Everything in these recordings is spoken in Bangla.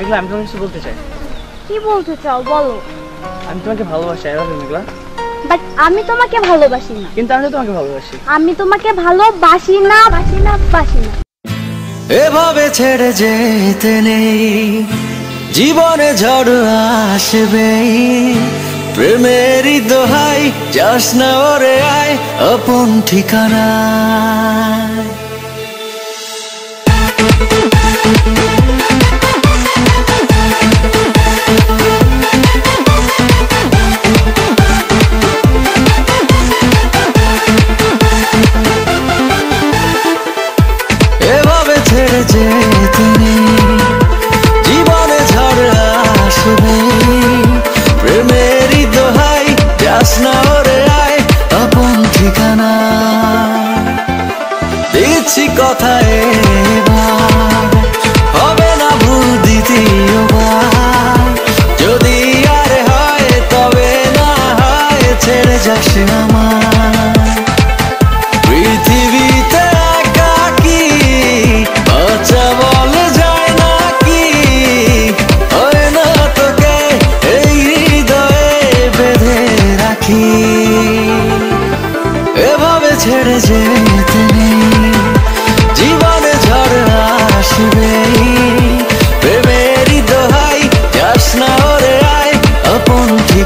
মেঘলা আমি তোমাকে কিছু বলতে চাই। কি বলতে চাও বলো। আমি তোমাকে ভালোবাসি আই মেঘলা। বাট আমি তোমাকে ভালোবাসি না। কিন্তু আমি তোমাকে ভালোবাসি। আমি তোমাকে ভালোবাসি না বাসি না বাসি না। এভাবে ছেড়ে যেতে নেই জীবনে ঝড় আসবে। প্রেমেরই দোহাই যাস না ওরে আয় আপন ঠিকানা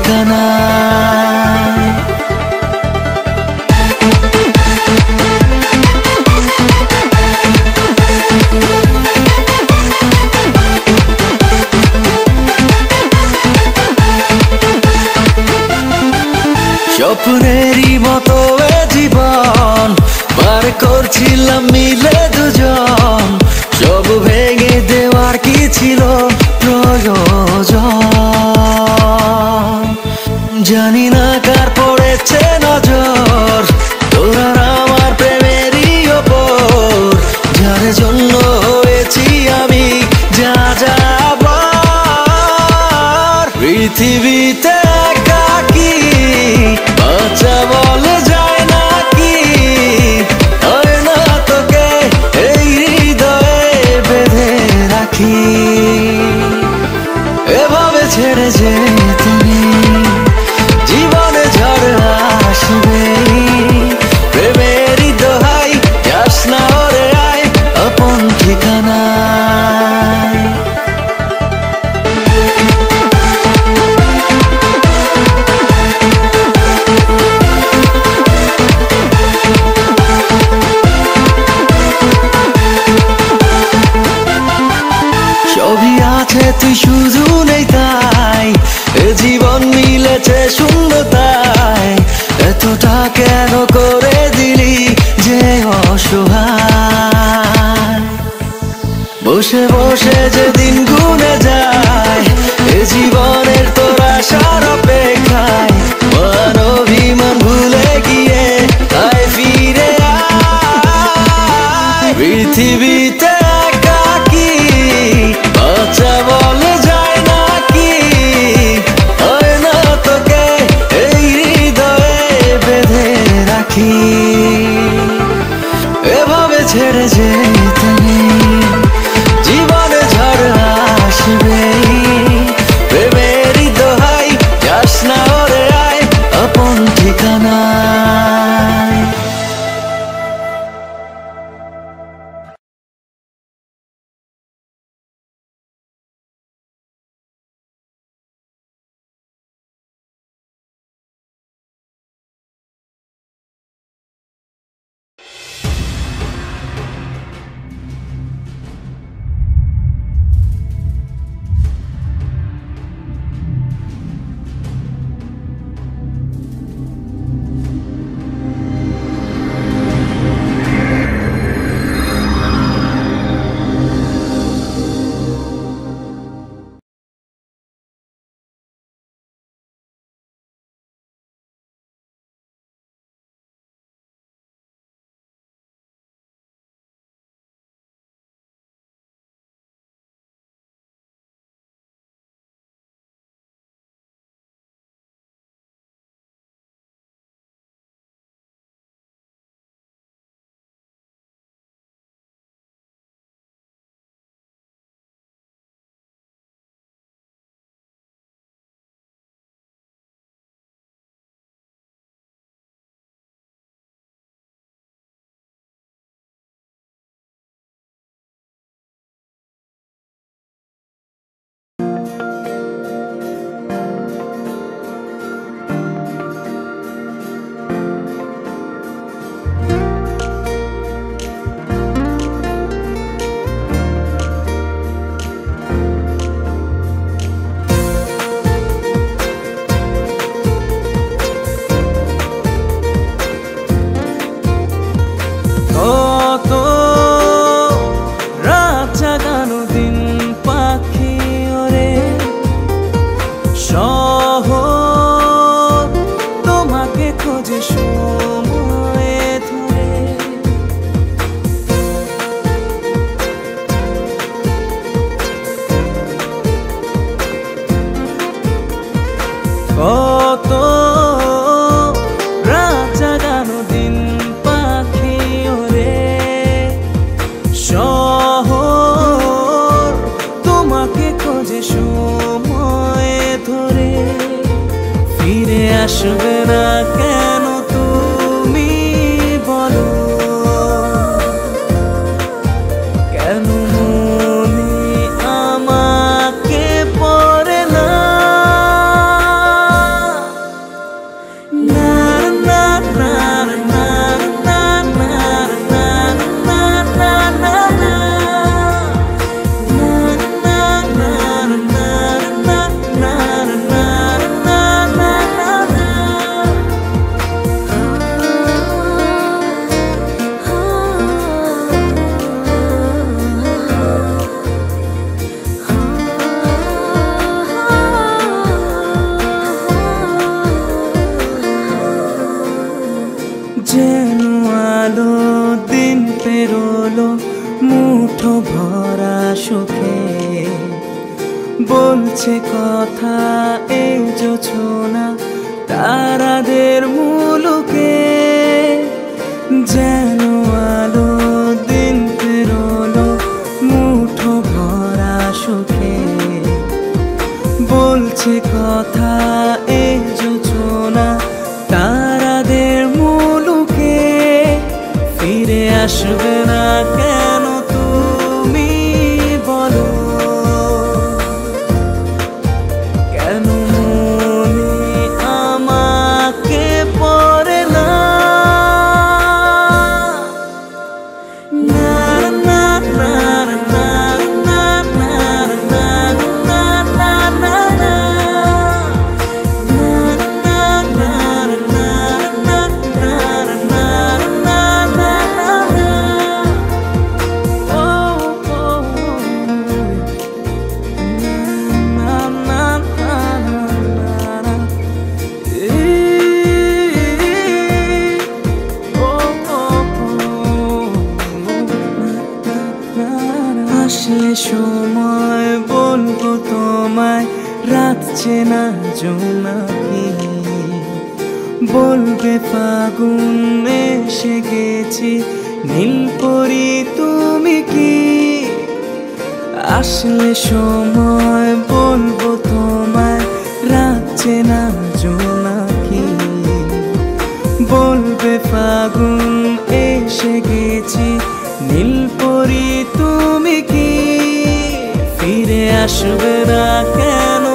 ঠিকানা। স্বপ্নেরই মতো জীবন পার করছিলাম আসলে সময় বলব তোমায়, রাখছে না জোনাকি। বলবে ফাগুন, এসে গেছি। নীলপরি তুমি কি? ফিরে আসবে না কেন?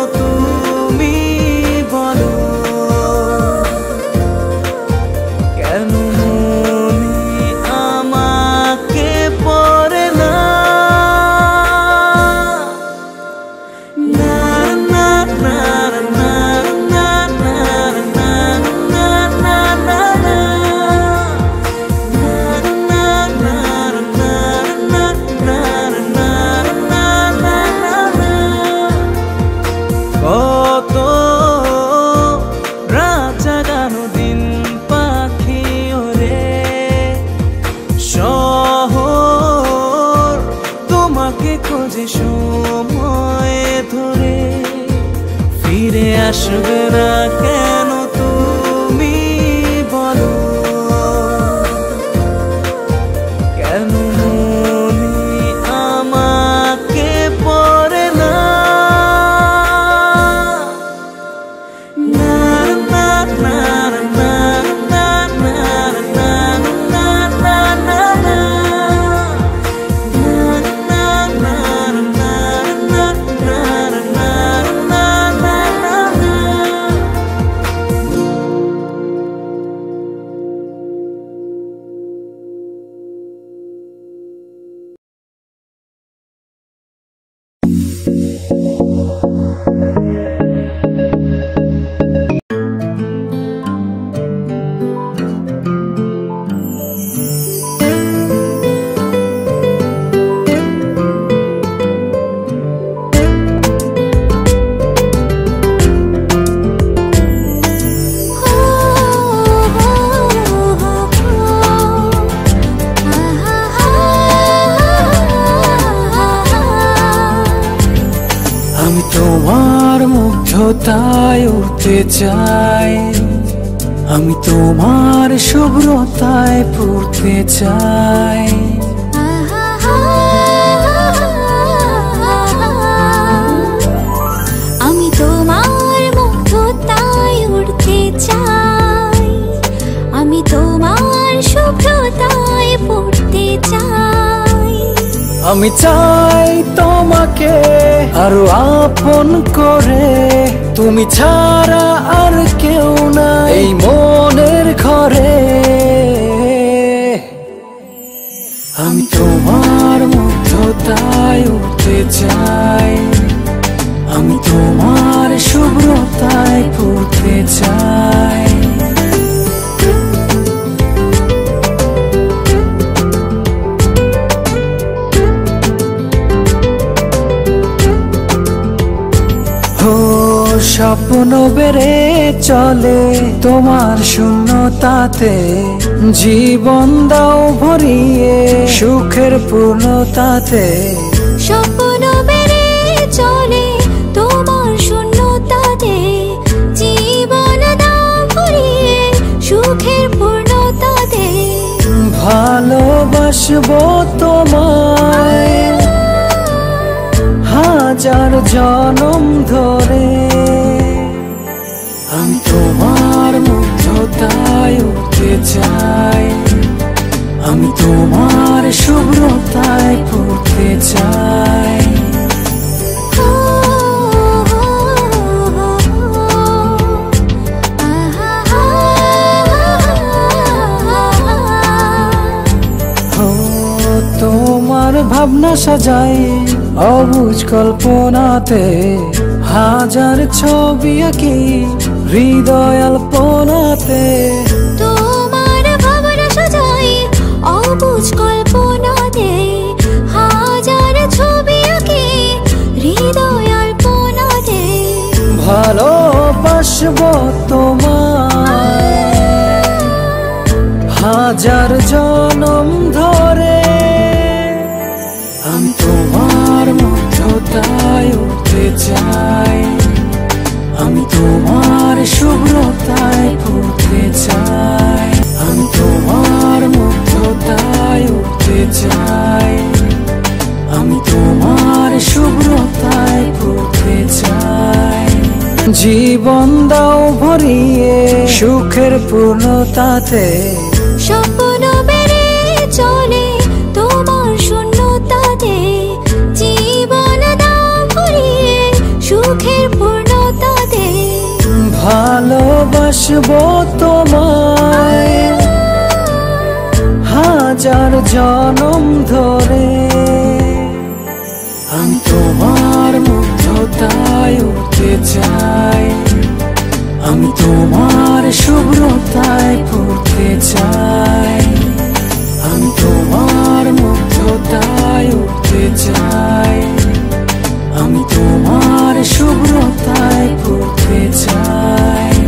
চাই। আমি তোমার শুভ্রতায় পড়তে চাই। আমি চাই তোমাকে আরও আপন করে। তুমি ছাড়া আর কেউ না এই মনের ঘরে। আমি তোমার মুগ্ধতায় উঠতে চাই। আমি তোমার শুভ্রতায় পড়তে চাই। স্বপ্ন বেড়ে চলে তোমার শূন্যতাতে। জীবন দাও ভরিয়ে সুখের পূর্ণতাতে। স্বপ্ন বেড়ে চলে তোমার শূন্যতাতে। জীবন দাও ভরিয়ে সুখের পূর্ণতাতে। ভালোবাসবো তোমায়। হাজার জনম ধরে উঠতে চাই। আমি তোমার শুভ্রতায় পড়তে চাই। তোমার ভাবনা সাজাই অবুজ কল্পনাতে। হাজার ছবি আঁকি হৃদয় অল্পনাতে ভালোবাসবো তোমায়। হাজার জনম ধরে আমি তোমার মুগ্ধতায় উঠতে চাই। আমি তোমার শুভ্রতায় পড়তে চাই। আমি তোমার মুগ্ধতায় উঠতে চাই। আমি তোমার শুভ্রতায় পড়তে চাই। জীবন দাও ভরিয়ে সুখের পূর্ণতাতে। স্বপ্ন বেড়ে চলে তোমার শূন্যতাতে। জীবন দাও ভরিয়ে সুখের পূর্ণতাতে। ভালোবাসবো তোমায়। হাজার জনম ধরে। আমি তোমার মুগ্ধতায় উঠতে চাই। আমি তোমার শুভ্রতায় পড়তে চাই। আমি তোমার মুগ্ধতায় উঠতে চাই। আমি তোমার শুভ্রতায় পড়তে চাই।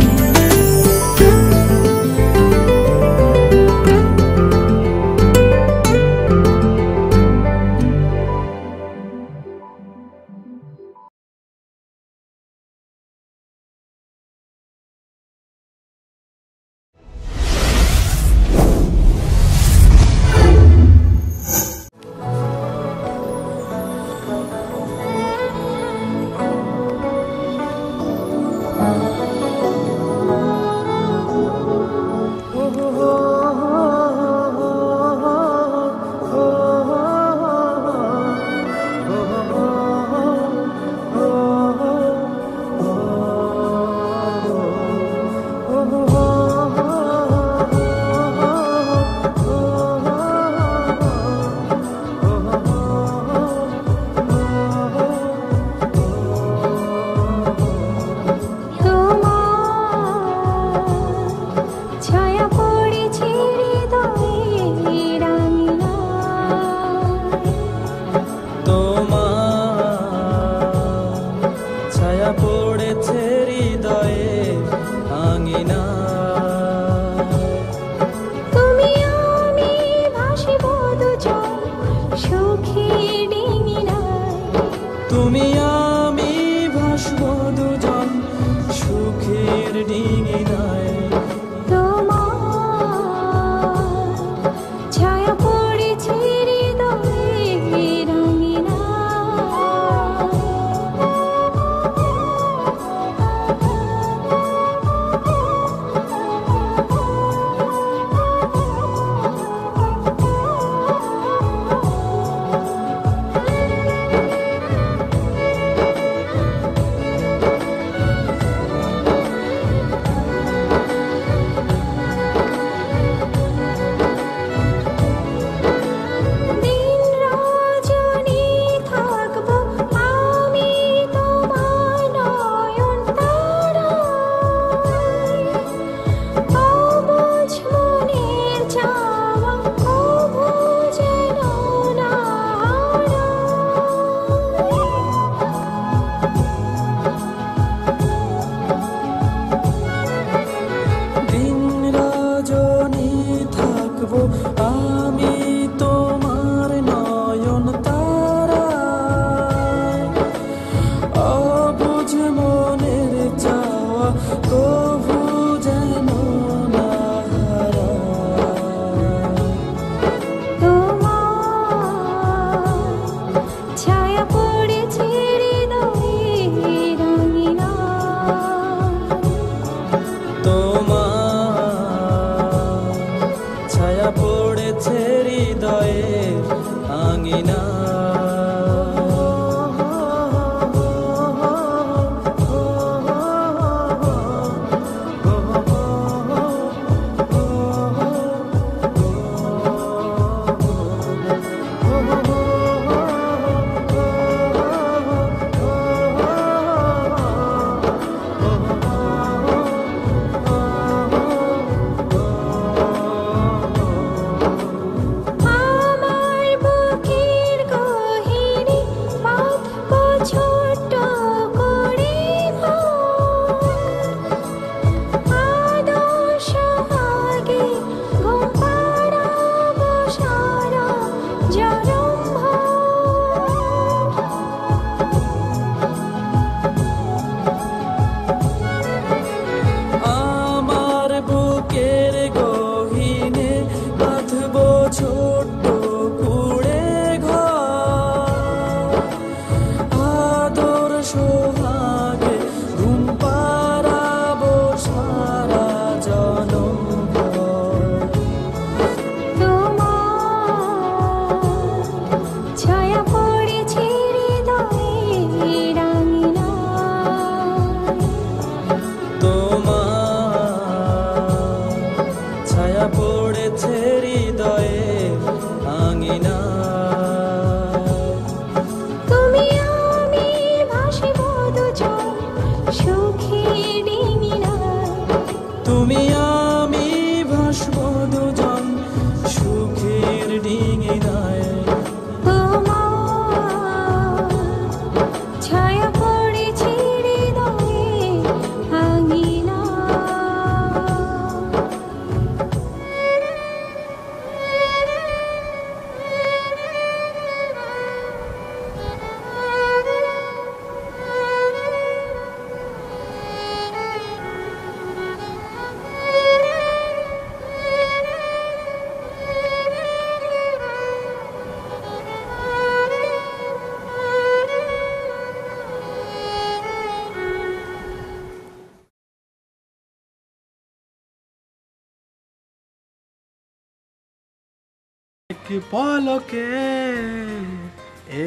এক পলকে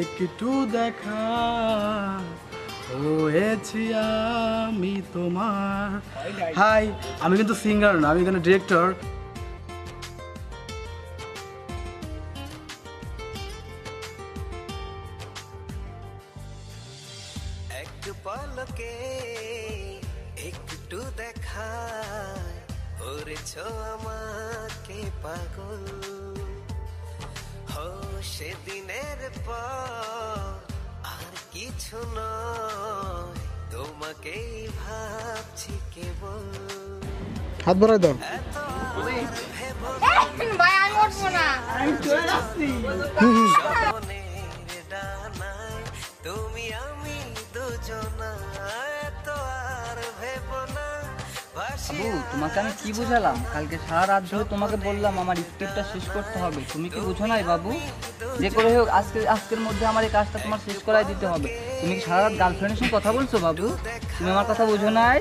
একটু দেখা হয়েছি আমি তোমার। হাই আমি কিন্তু সিঙ্গার না আমি এখানে ডিরেক্টর কিছু নয় তোমাকেই ভাবছি কেবল। হাত বাড়াই দাও। ডানায় তুমি আমি দুজনা এত আর ভেব না। ভাসি তোমাকে আমি কি বুঝালাম? কালকে সারা রাত ধরে তোমাকে বললাম আমার স্ক্রিপ্টটা শেষ করতে হবে। তুমি কি বুঝো নাই বাবু? যে করে হোক আজকে আজকের মধ্যে আমার এই কাজটা তোমার শেষ করাই দিতে হবে। তুমি কি সারা রাত গার্লফ্রেন্ডের সঙ্গে কথা বলছো বাবু? তুমি আমার কথা বুঝো নাই।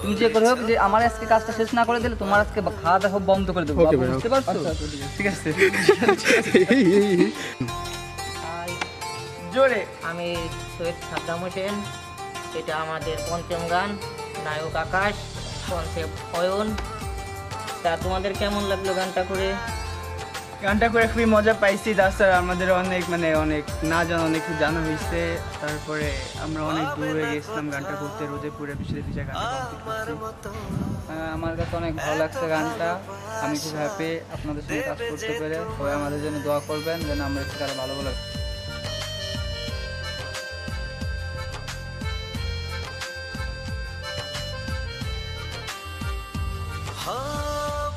তুমি যে করে হোক যে আমার আজকে কাজটা শেষ না করে দিলে তোমার আজকে খাওয়া দাওয়া বন্ধ করে দেবো। বুঝতে পারছ? ঠিক আছে। জোরে। আমি সৈয়দ সাদ্দাম হোসেন। এটা আমাদের পঞ্চম গান নায়ক আকাশ কনসেপ্ট অয়ন। তা তোমাদের কেমন লাগল গানটা করে? গানটা করে খুবই মজা পাইছি। তাছাড়া আমাদের অনেক মানে অনেক না জানা অনেক জানা হয়েছে তারপরে আমরা অনেক দূরে গেছিলাম গানটা করতে রোদে পুরে গানটা complete করছি। আহ, আমার কাছে অনেক ভালো লাগছে গানটা। আমি খুব হ্যাপি আপনাদের সঙ্গে কাজ করতে পেরে। সবাই আমাদের জন্য দোয়া করবেন যেন আমরা একটু আরও ভালো ভালো হ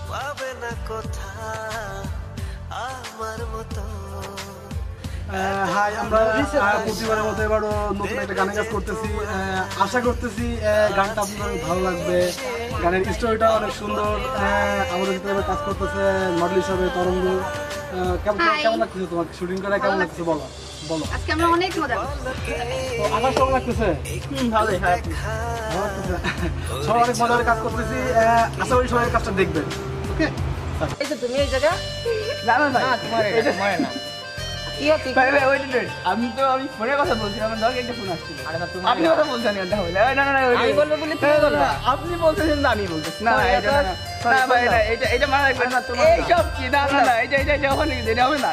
পাবে না কোথা। হাই আমরা প্রতিবারের মতো এবারও নতুন একটা গানের কাজ করতেছি। আশা করতেছি গানটা আপনাদের অনেক ভালো লাগবে। গানের স্টোরিটা অনেক সুন্দর। আহ, আমাদের এবার কাজ করতেছে মডেল হিসাবে তরঙ্গ। কেমন কেমন লাগতেছে তোমাকে? শুটিং করে কেমন লাগতেছে বলো বলো। আজকে আমরা অনেক মজা। তো আকাশ কেমন লাগতেছে? ভালোই হ্যাঁ সবাই অনেক মজা করে কাজ করতেছি। আশা করি সবাই কাজটা দেখবেন। ওকে এই তো তুমি এই জায়গা জানো না তোমার এটা তোমার না। আমি তো আমি ফোনে কথা বলছিলাম আমার দরকার একটা ফোন আসছিল। আরে না তুমি আপনি কথা বলছেন আমি আপনি বলতেছেন না বলতেছি। না এটা. এটা মারা রাখবেন। তোমার না। কি? না না না এটা এটা এটা হবে না এটা হবে না।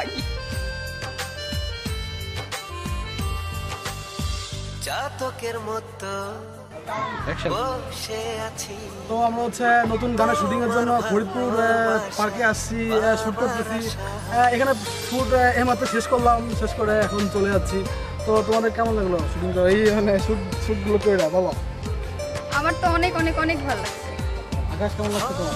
চাতকের মতো তো আমরা হচ্ছে নতুন গানের শুটিং এর জন্য ফরিদপুর পার্কে আসছি শুট করতেছি। আহ, এখানে শুট এইমাত্র শেষ করলাম শেষ করে এখন চলে যাচ্ছি। তো তোমাদের কেমন লাগল শুটিং করে এই মানে শুট শুটগুলো করে বাবা আমার তো অনেক অনেক অনেক ভালো লাগছে। আকাশ কেমন লাগছে তোমার?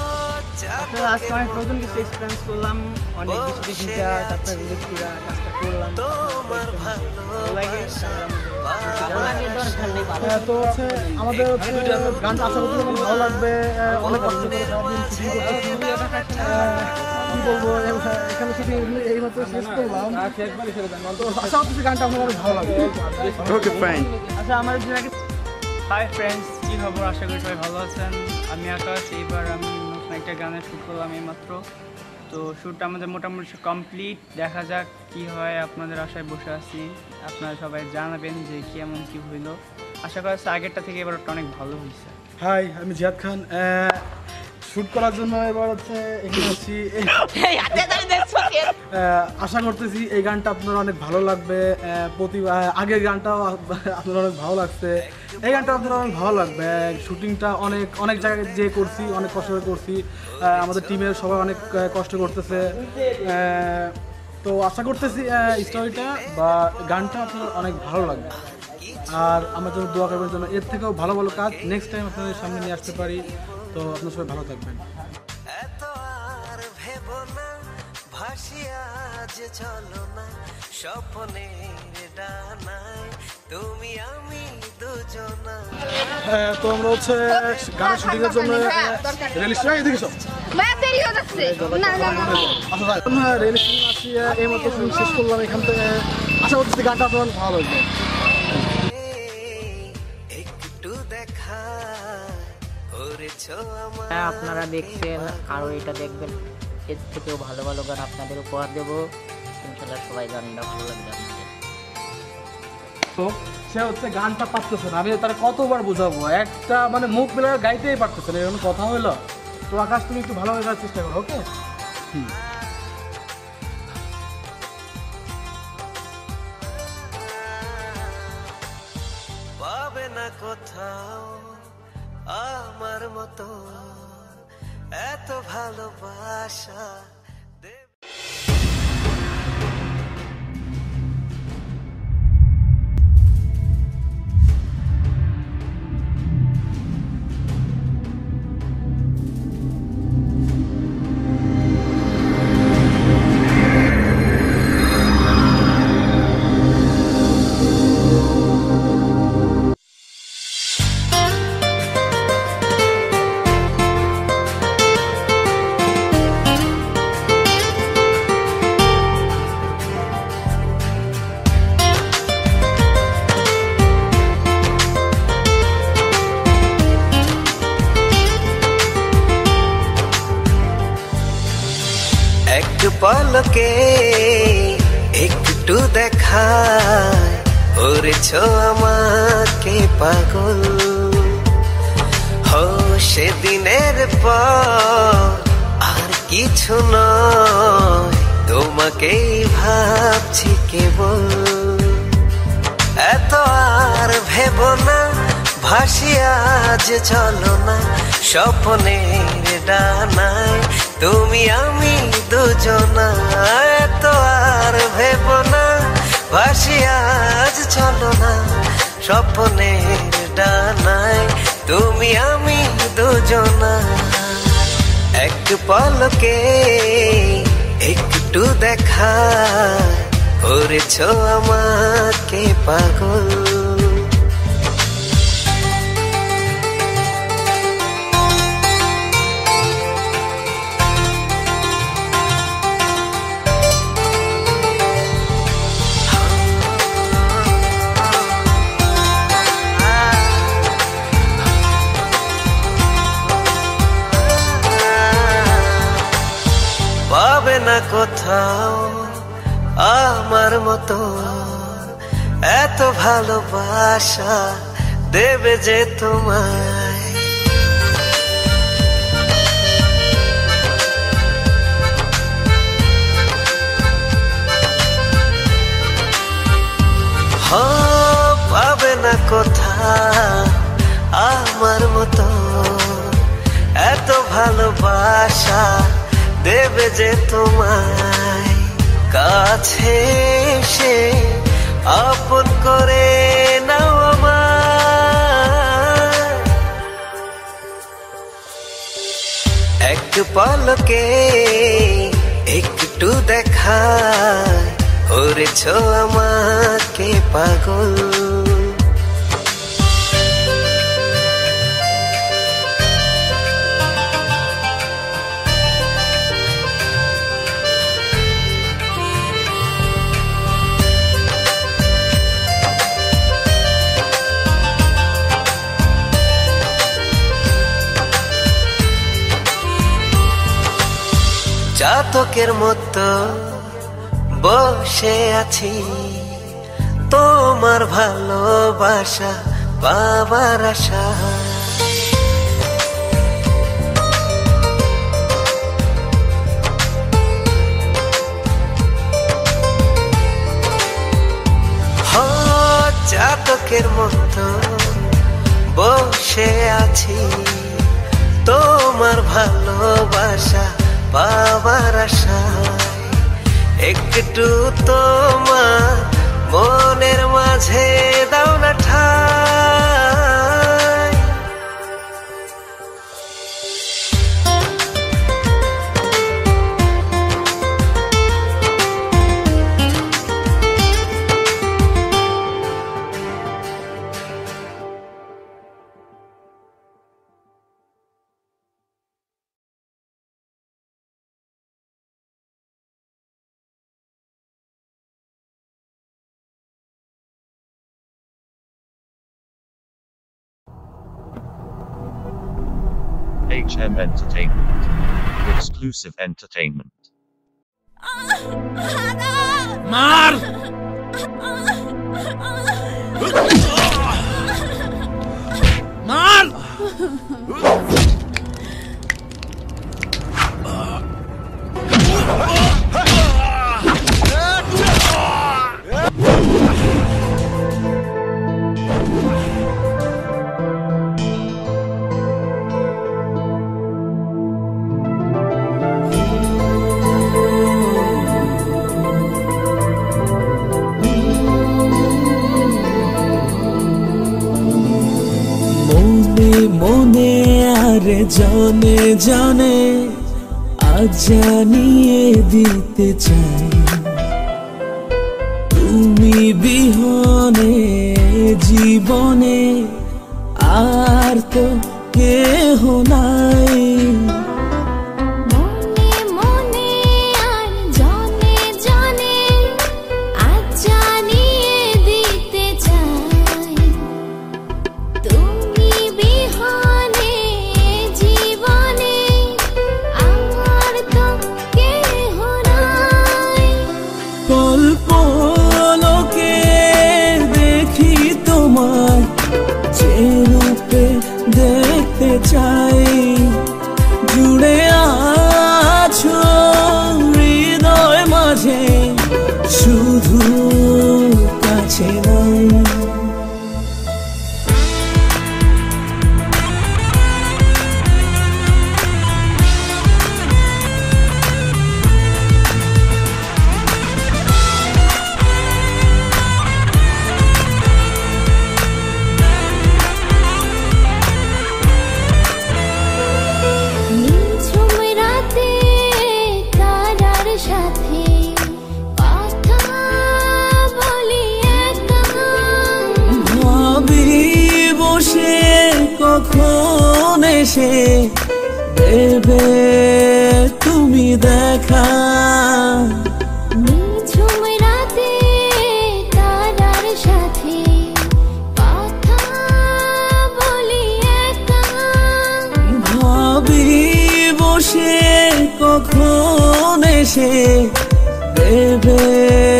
আজকে অনেক নতুন কিছু এক্সপিরিয়েন্স করলাম অনেক কিছু তারপরে করে কাজটা করলাম লাগে তো হচ্ছে আমাদের হচ্ছে গানটা আশা করছি ভালো লাগবে। অনেক কষ্ট করে সারাদিন শুটিং করতেছি আহ, কি বলব এখানে শুটিং এই মাত্র শেষ করলাম। আশা করতেছি গানটা অনেক ভালো লাগবে। আচ্ছা আমার জন্য হাই ফ্রেন্ডস কী খবর? আশা করি সবাই ভালো আছেন। আমি আকাশ এইবার আমি একটা গানের শ্যুট করলাম এইমাত্র। তো শ্যুটটা আমাদের মোটামুটি কমপ্লিট দেখা যাক কি হয়, আপনাদের আশায় বসে আছি। আপনারা সবাই জানাবেন যে কেমন কি হইল। আশা করা আগেরটা থেকে এবার অনেক ভালো হয়েছে হাই আমি জিয়াদ খান শুট করার জন্য এবার হচ্ছে এখানে আছি। আশা করতেছি এই গানটা আপনার অনেক ভালো লাগবে প্রতি আগের গানটাও আপনার অনেক ভালো লাগছে। এই গানটা আপনার অনেক ভালো লাগবে। শুটিংটা অনেক অনেক জায়গায় যে করছি অনেক কষ্ট করে করছি। আমাদের টিমের সবাই অনেক কষ্ট করতেছে। তো আশা করতেছি স্টোরিটা বা গানটা আপনার অনেক ভালো লাগবে। আর আমার জন্য দোয়া করবেন যেন এর থেকেও ভালো ভালো কাজ নেক্সট টাইম আপনাদের সামনে নিয়ে আসতে পারি। তো আপনার সবাই ভালো থাকবেন। এত আর ভেব না ভাসিয়া যে চলো না স্বপ্নের ডানায় তুমি আমি দুজনা হ্যাঁ, তো আমরা হচ্ছে গানের শুটিং এর জন্য রেল স্টেশন এদিকে সব ভাইয়া দেরি হয়ে যাচ্ছে। না না না আচ্ছা। রেল স্টেশন আসি এই মতো শুটিং শেষ করলাম এখান থেকে আশা করতেছি গানটা আপনার ভালো লাগবে। আপনারা দেখছেন, আরও এটা দেখবেন। এর থেকেও ভালো ভালো গান আপনাদের উপহার দেবো। ইনশাল্লাহ সবাই গানটা ভালো লাগবে তো সে হচ্ছে গানটা পারতেছে না, আমি তার কতবার বোঝাবো? একটা মানে মুখ মেলার গাইতেই পারতেছে না, এরকম কথা হলো তো আকাশ তুমি একটু ভালোভাবে গাওয়ার চেষ্টা করো, ওকে? পাবে তোমাকেই ভাবছি কেবল। এত আর ভেব না ভাসিয়া যে চলো না, স্বপ্নের ডানায়। তুমি, আমি দুজনা, এত আর ভেব না ভাসিয়া যে চলো না, স্বপ্নের ডানায়। তুমি, আমি দুজনা। এক পলকে একটু দেখা করেছ আমাকে পাগল। কোথাও আমার মতো। এত ভালোবাসা দেবে যে তোমায়। হ পাবে না কোথাও আমার মতো। এত ভালোবাসা দেবে যে তোমায়। কাছে সে আপন করে নাও এক একটু দেখা ওরে করেছ আমাকে পাগল। চাতকের মতো বসে আছি? তোমার ভালোবাসা পাবার আশা। চাতকের মতো বসে আছি। তোমার ভালোবাসা আশায় একটু তোমার মনের মাঝে দাও না ঠাই HM Entertainment. Exclusive entertainment. Ah, মার জানে জানে আজ জানিয়ে দিতে চাই। তুমি বিহনে জীবনে আর তো কেহ নাই এসে দেবে তুমি দেখা। বসে কখন এসে দেবে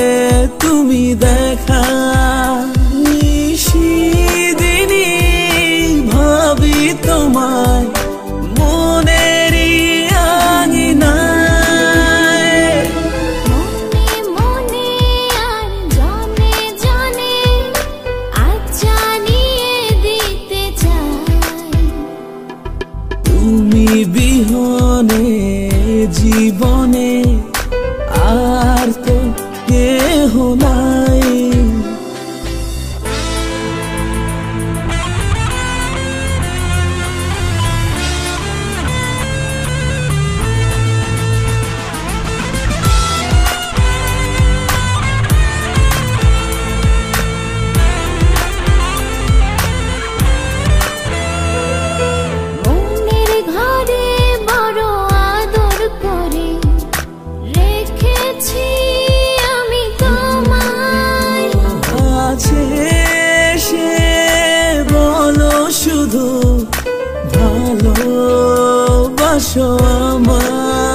ভালোবাসো আমায়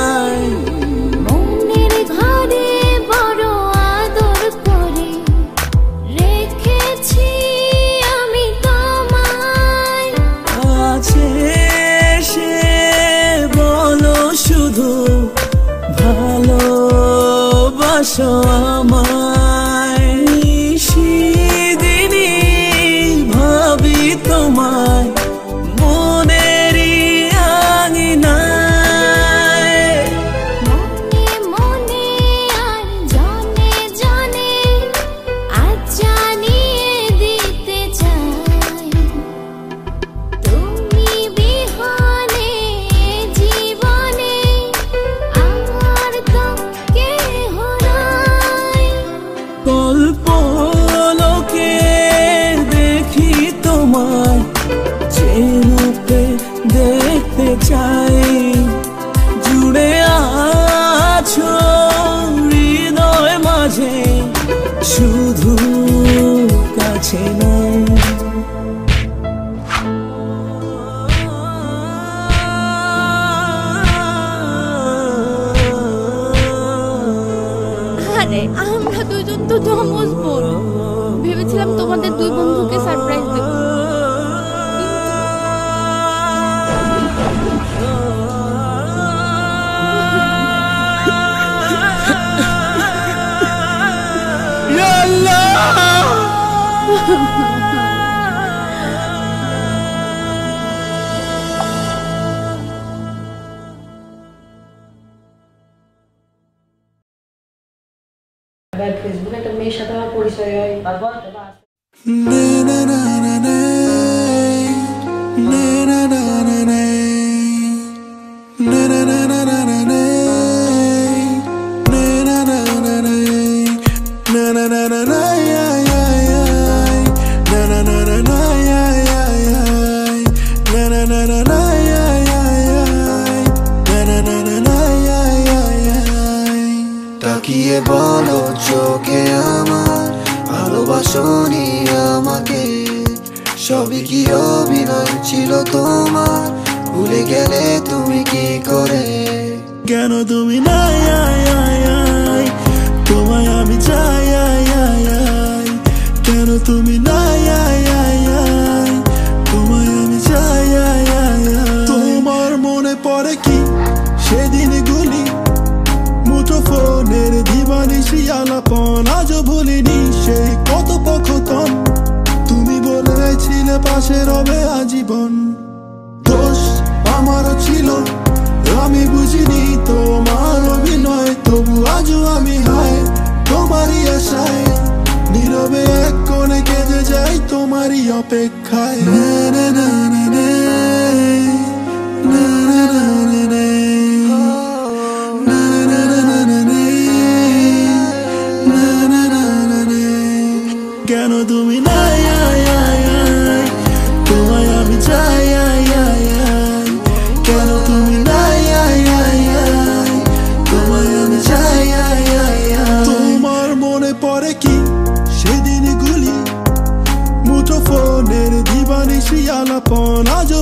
এবার ফেসবুকে একটা মেয়ের সাথে আমার পরিচয় হয়। তারপর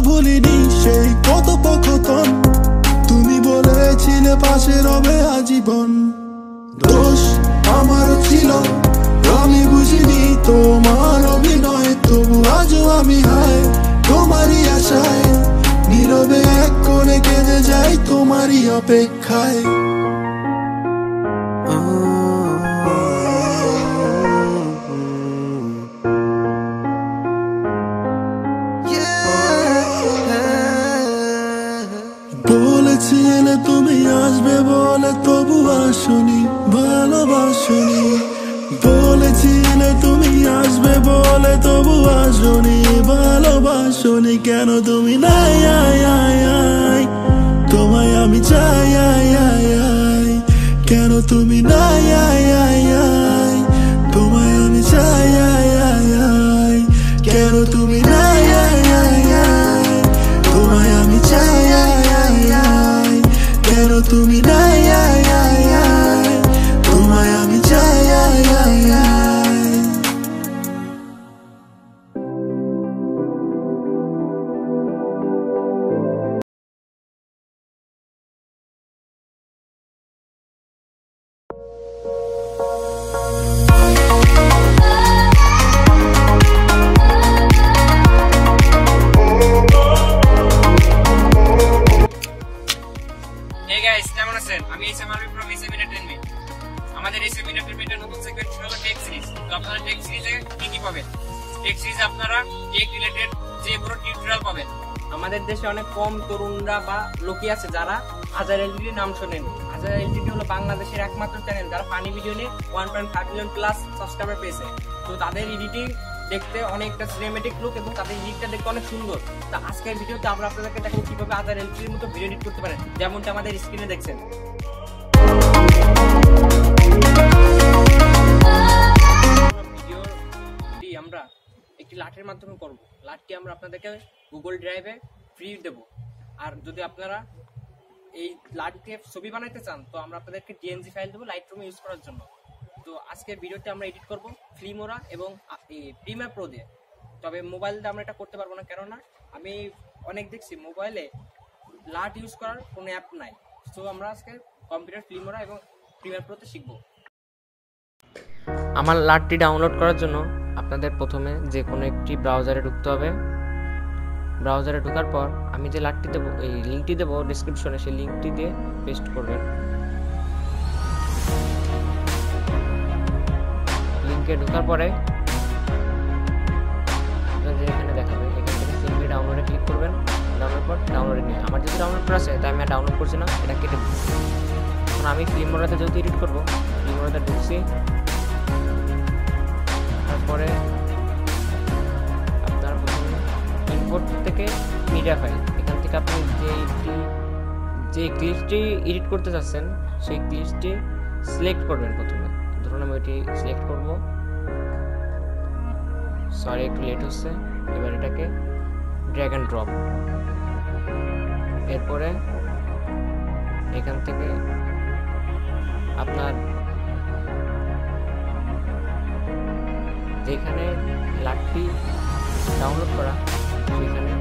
ভুলিনি সেই কত কথোপকথন তুমি বলেছিলে পাশে রবে আজীবন। দোষ আমার ছিল, আমি বুঝিনি তোমার অভিনয়। তবু আজও আমি হায় তোমারই আশায়। নীরবে এক কোণে কেঁদে যাই তোমারই অপেক্ষায়। আপনারা টেক সিরিজে কি কি পাবেন। টেক সিরিজে আপনারা টেক রিলেটেড যে কোনো টিউটোরিয়াল পাবেন। আমাদের দেশে অনেক কম তরুণরা বা লোকই আছে যারা হাজার এলজিডি নাম শোনেন। হাজার এলজিডি হলো বাংলাদেশের একমাত্র চ্যানেল যারা পানি ভিডিও নিয়ে one point five million plus subscriber পেয়েছে। তো তাদের এডিটিং দেখতে অনেকটা সিনেমেটিক লুক এবং তাদের ইডিটটা দেখতে অনেক সুন্দর। তা আজকের ভিডিওতে আমরা আপনাদেরকে দেখেন কীভাবে আদার এলজির মতো ভিডিও এডিট করতে পারেন। যেমনটা আমাদের স্ক্রিনে দেখছেন। লাটের মাধ্যমে করব। লাটটি আমরা আপনাদেরকে গুগল ড্রাইভে ফ্রি দেব। আর যদি আপনারা এই লাট দিয়ে ছবি বানাইতে চান, তো আমরা আপনাদেরকে ডিএনজি ফাইল দেবো লাইট রুমে ইউজ করার জন্য। তো আজকের ভিডিওতে আমরা এডিট করব ফ্লিমোরা এবং প্রিমিয়ার প্রো দিয়ে। তবে মোবাইল দিয়ে আমরা এটা করতে পারব না, কেননা আমি অনেক দেখছি মোবাইলে লাট ইউজ করার কোনো অ্যাপ নাই। তো আমরা আজকে কম্পিউটার ফ্লিমোরা এবং প্রিমিয়ার প্রোতে শিখব। আমার লাটটি ডাউনলোড করার জন্য আপনাদের প্রথমে যে কোনো একটি ব্রাউজারে ঢুকতে হবে। ব্রাউজারে ঢোকার পর আমি যে লাটটি দেবো, এই লিঙ্কটি দেবো ডিসক্রিপশনে সেই লিঙ্কটি দিয়ে পেস্ট করবেন। লিঙ্কে ঢোকার পরে এখানে দেখাবে এখান থেকে ডাউনলোডে ক্লিক করবেন। ডাউনলোড পর ডাউনলোডে আমার যেহেতু ডাউনলোড আছে, তাই আমি আর ডাউনলোড করছি না, এটা কেটে আমি ফিল্মোরাতে যেহেতু এডিট করব ফিল্মোরাতে ঢুকছি তারপরে আপনার প্রথমে থেকে মিডিয়া ফাইল এখান থেকে আপনি যে যে ক্লিপটি এডিট করতে চাচ্ছেন, সেই ক্লিপটি সিলেক্ট করবেন প্রথমে। ধরুন আমি ওইটি সিলেক্ট করব। সরি একটু লেট হচ্ছে। এবার এটাকে ড্র্যাগ অ্যান্ড ড্রপ এরপরে এখান থেকে আপনার যেখানে লাটটি ডাউনলোড করা, সেখানে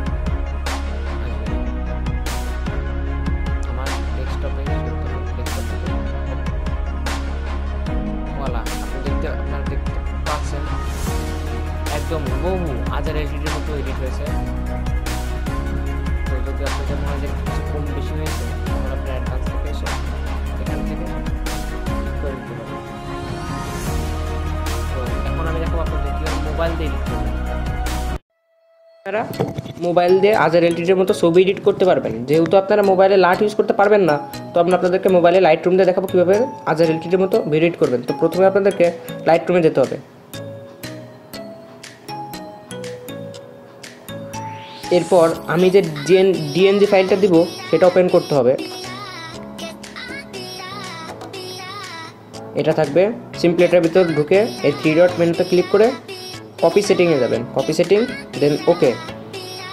আমার ডেস্কটপে ডেস্কটপ ওয়ালা আপনি দেখতে, আপনারা দেখতে পাচ্ছেন, একদম বহু হাজার এডিটের মতো এডিট হয়েছে। তো যদি আপনাদের মনে হয় কিছু কম বেশি হয়েছে তখন আপনি অ্যাডভান্স থেকে এসে এখান থেকে এখন আমি দেখাবো আপনাদের কীভাবে মোবাইল দিয়ে এডিট করবেন আপনারা মোবাইল দিয়ে আজার এলটিডির মতো ছবি এডিট করতে পারবেন। যেহেতু আপনারা মোবাইলে লাইট ইউজ করতে পারবেন না, তো আমরা আপনাদেরকে মোবাইলে লাইট রুম দিয়ে দেখাবো কীভাবে আজার এলটিডির মতো ভিডিও এডিট করবেন। তো প্রথমে আপনাদেরকে লাইট রুমে যেতে হবে। এরপর আমি যে ডিএন ডিএনজি ফাইলটা দিব, সেটা ওপেন করতে হবে। এটা থাকবে। সিম্পলেটার ভিতর ঢুকে এই থ্রি ডট মেনুতে ক্লিক করে কপি সেটিংয়ে যাবেন। কপি সেটিং দেন ওকে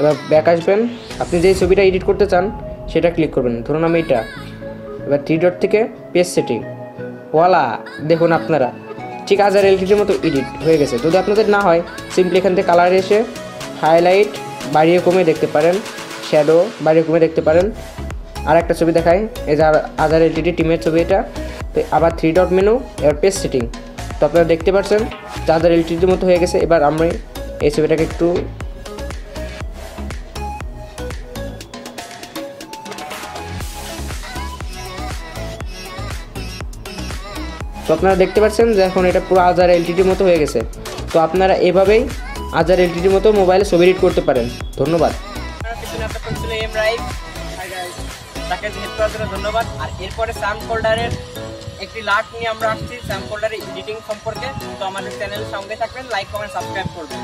এবার ব্যাক আসবেন। আপনি যেই ছবিটা এডিট করতে চান, সেটা ক্লিক করবেন। ধরুন আমি এটা। এবার থ্রি ডট থেকে পেজ সেটিং ওয়ালা দেখুন আপনারা। ঠিক হাজার এলটিডির মতো এডিট হয়ে গেছে। যদি আপনাদের না হয় সিম্পলি এখান থেকে কালারে এসে হাইলাইট বাড়িয়ে কমে দেখতে পারেন। শ্যাডো বাড়িয়ে কমে দেখতে পারেন। আর একটা ছবি দেখায় এই যে আধার এলটিডি টিমের ছবি এটা। তো আবার থ্রি ডট মেনু এবার পেজ সেটিং তো আপনারা দেখতে পাচ্ছেন চার্জার এলটিডির মতো হয়ে গেছে। এবার আমরা এই ছবিটাকে একটু তো আপনারা দেখতে পাচ্ছেন যে এখন এটা পুরো আজার এলটিডির মতো হয়ে গেছে। তো আপনারা এভাবেই আজার এলটিডির মতো মোবাইলে ছবি এডিট করতে পারেন। ধন্যবাদ। তাকে হেল্প করার জন্য ধন্যবাদ। আর এরপরে স্যাম ফোল্ডারের একটি লাট নিয়ে আমরা আসছি। স্যাম ফোল্ডারের এডিটিং সম্পর্কে। তো আমাদের চ্যানেল সঙ্গে থাকবেন লাইক কমেন্ট সাবস্ক্রাইব করবেন।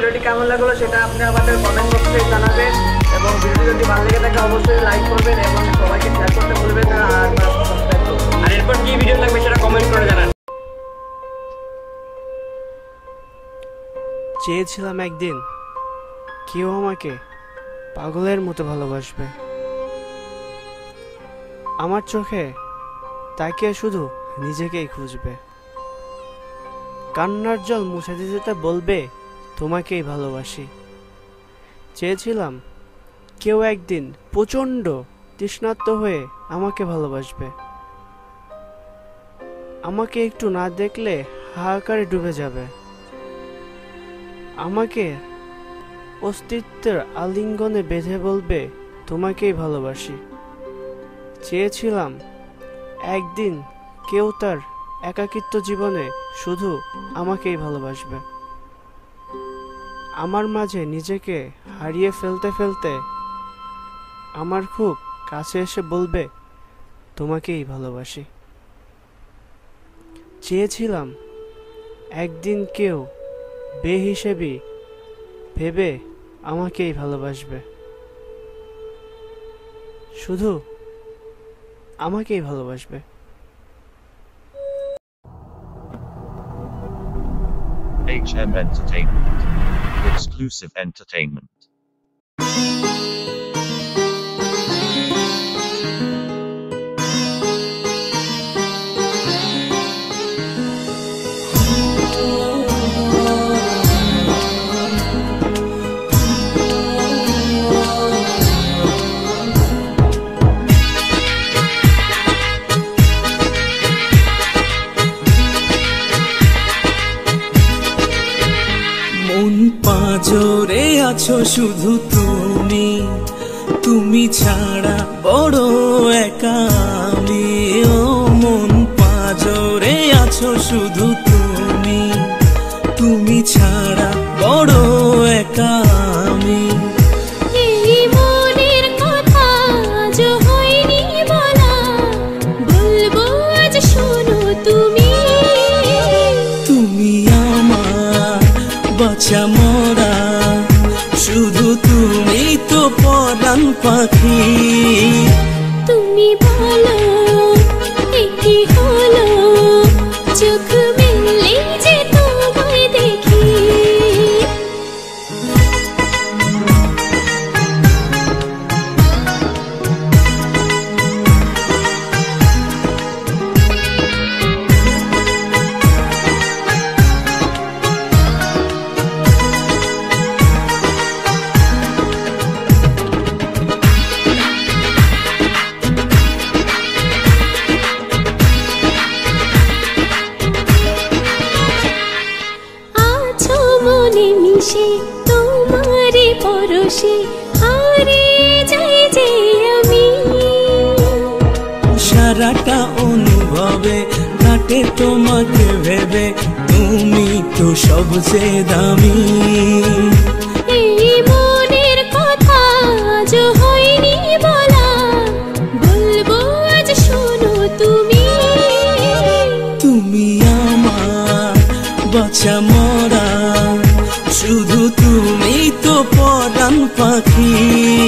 ভিডিওটি কেমন লাগল সেটা আপনি আমাদের কমেন্ট বক্সে জানাবেন এবং ভিডিও যদি ভালো লেগে থাকে অবশ্যই লাইক করবেন এবং সবাইকে শেয়ার করতে বলবেন আর সাবস্ক্রাইব করবেন। আর এরপর কি ভিডিও লাগবে সেটা কমেন্ট করে জানান। চেয়েছিলাম একদিন কেউ আমাকে পাগলের মতো ভালোবাসবে। আমার চোখে তাকিয়ে শুধু নিজেকেই খুঁজবে। কান্নার জল মুছে দিতে বলবে তোমাকেই ভালোবাসি। চেয়েছিলাম কেউ একদিন প্রচণ্ড তৃষ্ণার্ত হয়ে আমাকে ভালোবাসবে। আমাকে একটু না দেখলে হাহাকারে ডুবে যাবে। আমাকে অস্তিত্বের আলিঙ্গনে বেঁধে বলবে, তোমাকেই ভালোবাসি। চেয়েছিলাম একদিন কেউ তার একাকিত্ব জীবনে শুধু আমাকেই ভালোবাসবে। আমার মাঝে নিজেকে হারিয়ে ফেলতে ফেলতে আমার খুব কাছে এসে বলবে, তোমাকেই ভালোবাসি। চেয়েছিলাম একদিন কেউ বেহিসেবি ভেবে আমাকেই ভালোবাসবে। শুধু আমাকেই ভালোবাসবে। HM Entertainment. Exclusive entertainment. আছো শুধু তুমি তুমি ছাড়া বড় একা ও মন পাঁজরে আছো শুধু তুমি তুমি ছাড়া বড় একা পাখি বাচ্চা মরা শুধু তুমি তো পরাণ পাখি।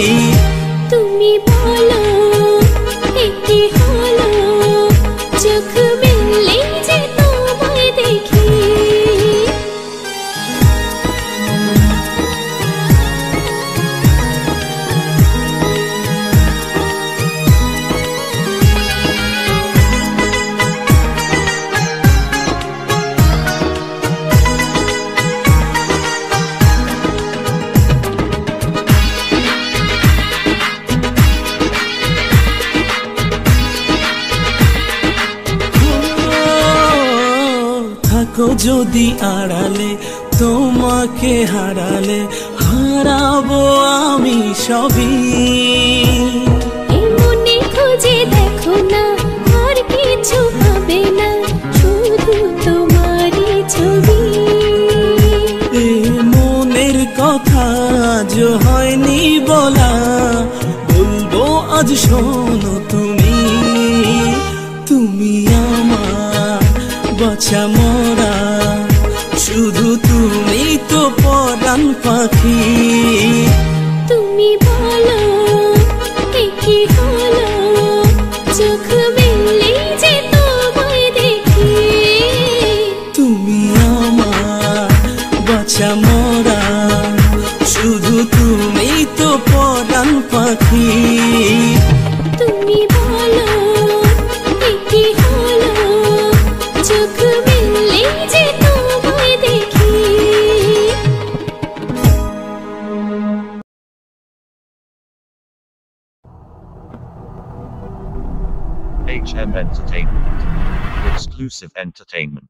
Exclusive entertainment.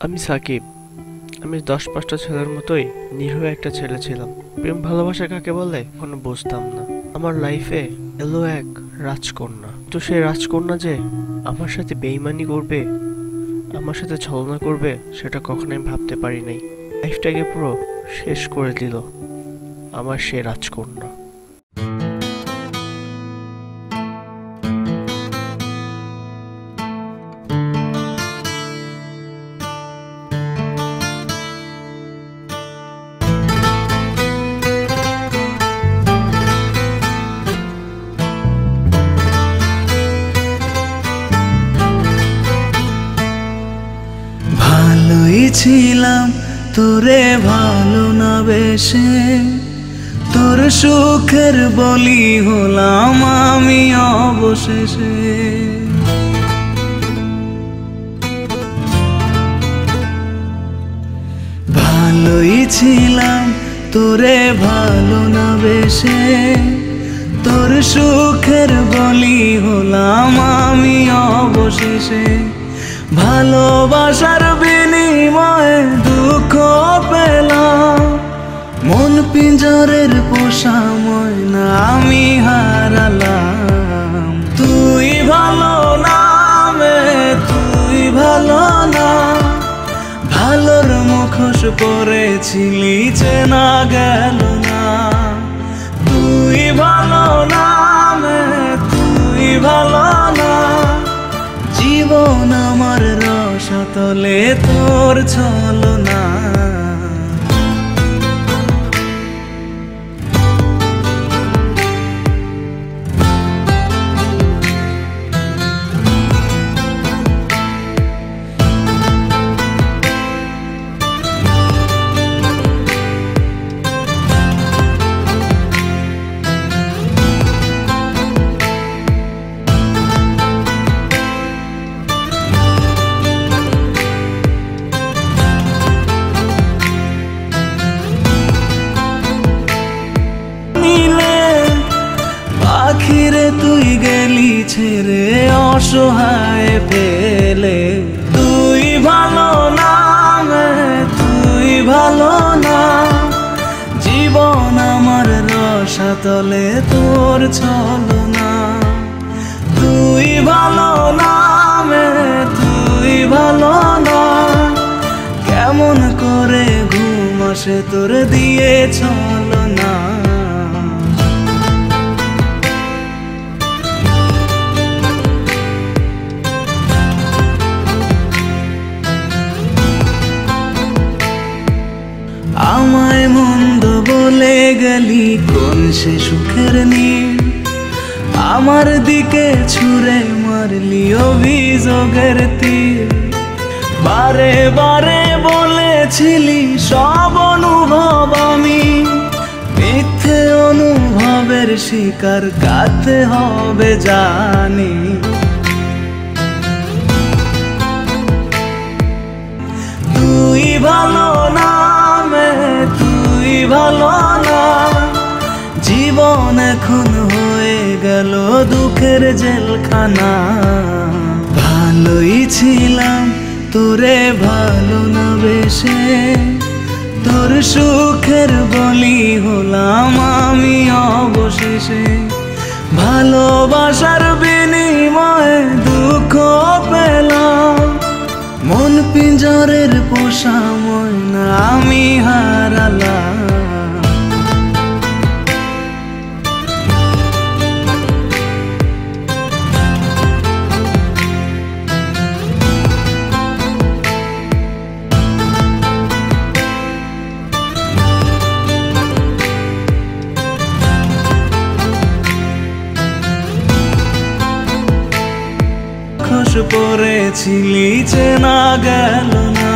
আমি সাকিব। আমি দশ পাঁচটা ছেলের মতোই নিরীহ একটা ছেলে ছিলাম। প্রেম ভালোবাসা কাকে বলে? কখনো বুঝতাম না। আমার লাইফে এলো এক রাজকন্যা। তো সেই রাজকন্যা যে আমার সাথে বেইমানি করবে, আমার সাথে ছলনা করবে, সেটা কখনোই ভাবতে পারি নাই। লাইফটাকে পুরো শেষ করে দিল আমার সে রাজকন্যা। সুখের বলি হলাম আমি অবশেষে। ভালোই ছিলাম, তোরে ভালো না বেশে। তোর সুখের বলি হলাম আমি অবশেষে। ভালোবাসার বিনিময়ে দুঃখ পেলাম। মন পিঞ্জরের পোষা ময়না আমি হারালাম। তুই ভালো না তুই ভালো না। ভালোর মুখোশ পরেছিলি চেনা গেল না। তুই ভালো না তুই ভালো না। জীবন আমার রসতলে তোর ছলো রসাতলে তোর ছলো না তুই ভালো না মে, তুই ভালো না। কেমন করে ঘুম আসে তোর দিয়ে চলো না আমায় মন্দ বলে গেলি সে সুখের নীল। আমার দিকে ছুঁড়ে মারলি অভিযোগের তীর বারে বারে বলেছিলি, সব অনুভব আমি। মিথ্যে অনুভবের শিকার কাতে হবে জানি। তুই ভালো নামে তুই ভালো না জীবন এখন হয়ে গেল দুঃখের জেলখানা। ভালোই ছিলাম, তোরে ভালো না বেশে তোর সুখের বলি হলাম আমি অবশেষে। ভালোবাসার বিনিময়ে দুঃখ পেলাম। মন পিঞ্জরের পোষা ময়না আমি হারালাম। খোশ যে না গেল না।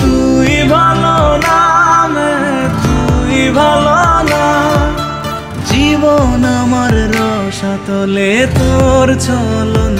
তুই ভালো না, তুই ভালো না। জীবন আমার রসাতলে তোর চলন